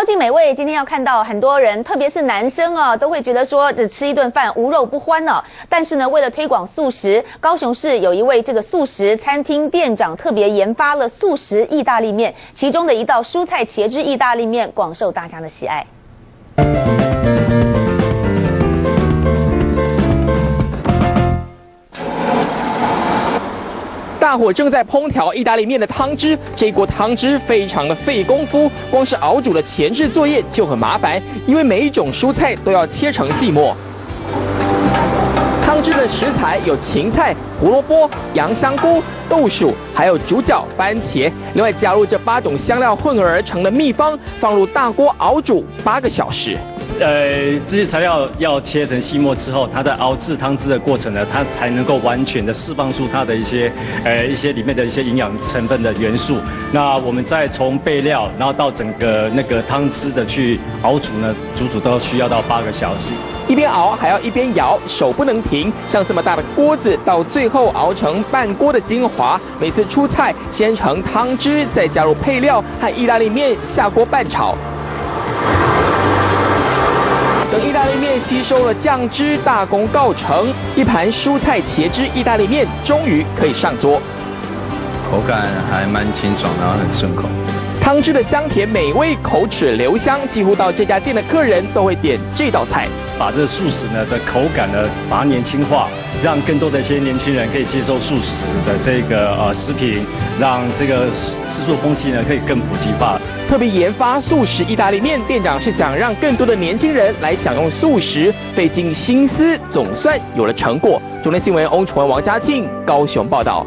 超级美味，今天要看到很多人，特别是男生哦，都会觉得说只吃一顿饭无肉不欢呢。但是呢，为了推广素食，高雄市有一位这个素食餐厅店长特别研发了素食意大利面，其中的一道蔬菜茄汁意大利面广受大家的喜爱。大火正在烹调意大利面的汤汁，这锅汤汁非常的费功夫，光是熬煮的前置作业就很麻烦，因为每一种蔬菜都要切成细末。汤汁的食材有芹菜、胡萝卜、洋香菇、豆薯，还有主角番茄，另外加入这八种香料混合而成的秘方，放入大锅熬煮八个小时。呃，这些材料要切成细末之后，它在熬制汤汁的过程呢，它才能够完全的释放出它的一些，呃，一些里面的一些营养成分的元素。那我们再从备料，然后到整个那个汤汁的去熬煮呢，足足都需要到八个小时。一边熬还要一边摇，手不能停。像这么大的锅子，到最后熬成半锅的精华。每次出菜，先盛汤汁，再加入配料和意大利面下锅拌炒。等意大利面吸收了酱汁，大功告成，一盘蔬菜茄汁意大利面终于可以上桌。口感还蛮清爽，然后很顺口。汤汁的香甜美味，口齿留香，几乎到这家店的客人都会点这道菜。把这个素食呢的口感呢，把它年轻化，让更多的一些年轻人可以接受素食的这个呃食品，让这个吃素风气呢可以更普及化。特别研发素食意大利面，店长是想让更多的年轻人来享用素食，费尽心思，总算有了成果。中天新闻翁楚文、王嘉庆高雄报道。